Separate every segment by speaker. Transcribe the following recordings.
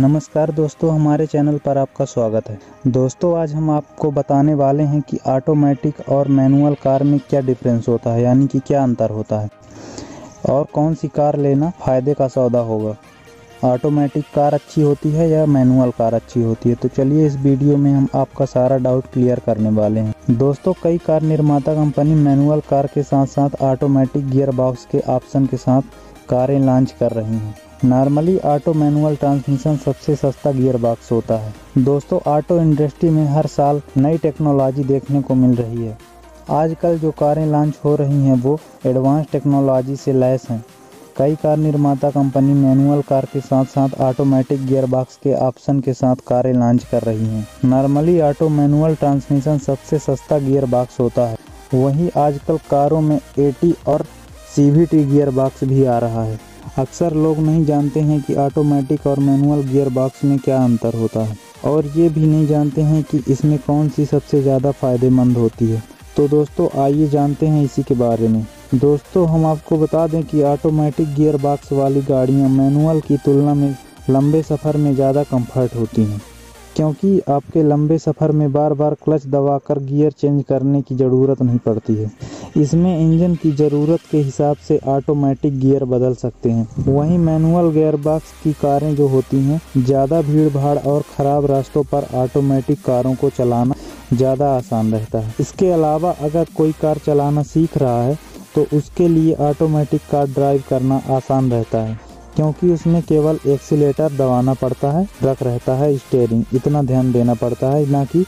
Speaker 1: नमस्कार दोस्तों, हमारे चैनल पर आपका स्वागत है। दोस्तों, आज हम आपको बताने वाले हैं कि ऑटोमेटिक और मैनुअल कार में क्या डिफरेंस होता है, यानी कि क्या अंतर होता है, और कौन सी कार लेना फ़ायदे का सौदा होगा। ऑटोमेटिक कार अच्छी होती है या मैनुअल कार अच्छी होती है? तो चलिए इस वीडियो में हम आपका सारा डाउट क्लियर करने वाले हैं। दोस्तों, कई कार निर्माता कंपनी मैनुअल कार के साथ साथ ऑटोमेटिक गियर बॉक्स के ऑप्शन के साथ कारें लॉन्च कर रही हैं। नॉर्मली ऑटो मैनुअल ट्रांसमिशन सबसे सस्ता गियर बॉक्स होता है। दोस्तों, ऑटो इंडस्ट्री में हर साल नई टेक्नोलॉजी देखने को मिल रही है। आजकल जो कारें लॉन्च हो रही हैं, वो एडवांस टेक्नोलॉजी से लैस हैं। कई कार निर्माता कंपनी मैनुअल कार के साथ साथ ऑटोमेटिक गियर बॉक्स के ऑप्शन के साथ कारें लॉन्च कर रही हैं। नॉर्मली ऑटो मैनुअल ट्रांसमिशन सबसे सस्ता गियर बॉक्स होता है। वहीं आजकल कारों में एटी और सी गियर बॉक्स भी आ रहा है। अक्सर लोग नहीं जानते हैं कि ऑटोमेटिक और मैनुअल गियर बॉक्स में क्या अंतर होता है, और ये भी नहीं जानते हैं कि इसमें कौन सी सबसे ज़्यादा फ़ायदेमंद होती है। तो दोस्तों, आइए जानते हैं इसी के बारे में। दोस्तों, हम आपको बता दें कि ऑटोमेटिक गियर बॉक्स वाली गाड़ियाँ मैनुअल की तुलना में लंबे सफ़र में ज़्यादा कंफर्ट होती हैं, क्योंकि आपके लंबे सफ़र में बार बार क्लच दबाकर गियर चेंज करने की ज़रूरत नहीं पड़ती है। इसमें इंजन की ज़रूरत के हिसाब से ऑटोमेटिक गियर बदल सकते हैं। वहीं मैनुअल गियर बॉक्स की कारें जो होती हैं, ज़्यादा भीड़ भाड़ और ख़राब रास्तों पर ऑटोमेटिक कारों को चलाना ज़्यादा आसान रहता है। इसके अलावा अगर कोई कार चलाना सीख रहा है तो उसके लिए ऑटोमेटिक कार ड्राइव करना आसान रहता है, क्योंकि उसमें केवल एक्सीटर दबाना पड़ता है रख रहता है स्टेयरिंग इतना ध्यान देना पड़ता है, ना कि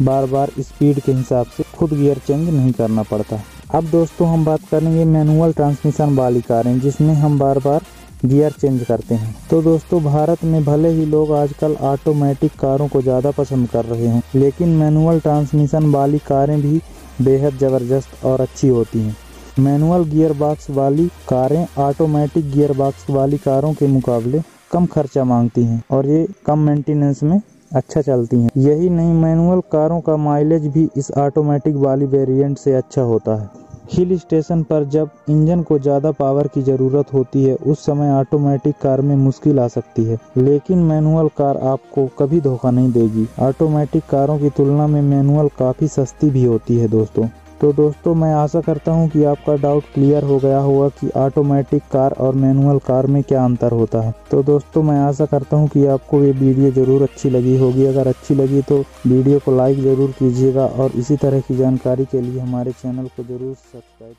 Speaker 1: बार बार स्पीड के हिसाब से खुद गियर चेंज नहीं करना पड़ता। अब दोस्तों हम बात करेंगे मैनुअल ट्रांसमिशन वाली कारें जिसमें हम बार बार गियर चेंज करते हैं। तो दोस्तों, भारत में भले ही लोग आजकल ऑटोमेटिक कारों को ज़्यादा पसंद कर रहे हैं, लेकिन मैनुअल ट्रांसमिशन वाली कारें भी बेहद ज़बरदस्त और अच्छी होती हैं। मैनुअल गियर बॉक्स वाली कारें ऑटोमेटिक गियर बॉक्स वाली कारों के मुकाबले कम खर्चा मांगती हैं और ये कम मेंटेनेंस में अच्छा चलती हैं। यही नहीं, मैनुअल कारों का माइलेज भी इस ऑटोमेटिक वाली वेरिएंट से अच्छा होता है। हिल स्टेशन पर जब इंजन को ज़्यादा पावर की ज़रूरत होती है, उस समय ऑटोमेटिक कार में मुश्किल आ सकती है। लेकिन मैनुअल कार आपको कभी धोखा नहीं देगी। ऑटोमेटिक कारों की तुलना में मैनुअल काफ़ी सस्ती भी होती है, दोस्तों। तो दोस्तों, मैं आशा करता हूँ कि आपका डाउट क्लियर हो गया होगा कि ऑटोमेटिक कार और मैनुअल कार में क्या अंतर होता है। तो दोस्तों, मैं आशा करता हूँ कि आपको ये वीडियो ज़रूर अच्छी लगी होगी। अगर अच्छी लगी तो वीडियो को लाइक ज़रूर कीजिएगा और इसी तरह की जानकारी के लिए हमारे चैनल को ज़रूर सब्सक्राइब